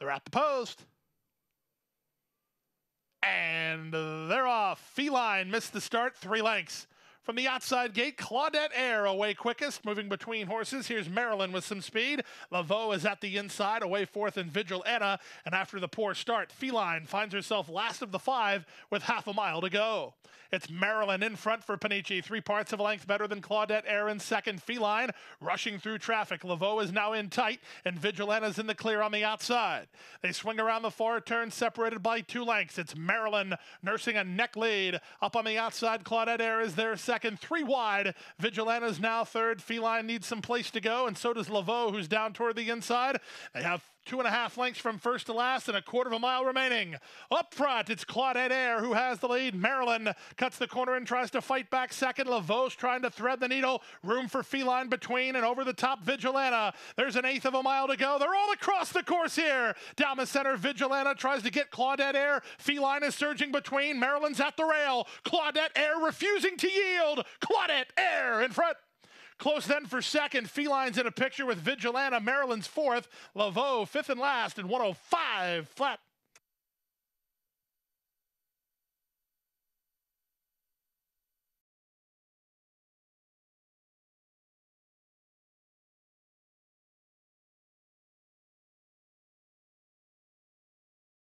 They're at the post. And they're off. Feline missed the start, three lengths. From the outside gate, Claudette Air away quickest, moving between horses. Here's Maryland with some speed. Laveau is at the inside, away fourth in Vigil. And after the poor start, Feline finds herself last of the five with half a mile to go. It's Maryland in front for Panici, three parts of a length better than Claudette Air in second. Feline rushing through traffic. Laveau is now in tight, and Vigil Anna's in the clear on the outside. They swing around the far turn, separated by two lengths. It's Maryland nursing a neck lead. Up on the outside, Claudette Air is there second, three wide. Vigil Anna's now third. Feline needs some place to go, and so does Laveau, who's down toward the inside. They have two and a half lengths from first to last and a quarter of a mile remaining. Up front, it's Claudette Air who has the lead. Maryland cuts the corner and tries to fight back second. Laveau's trying to thread the needle. Room for Feline between and over the top Vigil Anna. There's an eighth of a mile to go. They're all across the course here. Down the center, Vigil Anna tries to get Claudette Air. Feline is surging between. Maryland's at the rail. Claudette Air refusing to yield. Claudette Air in front. Close then for second. Felines in a picture with Vigil Anna. Maryland's fourth. Laveau fifth and last in 105 flat.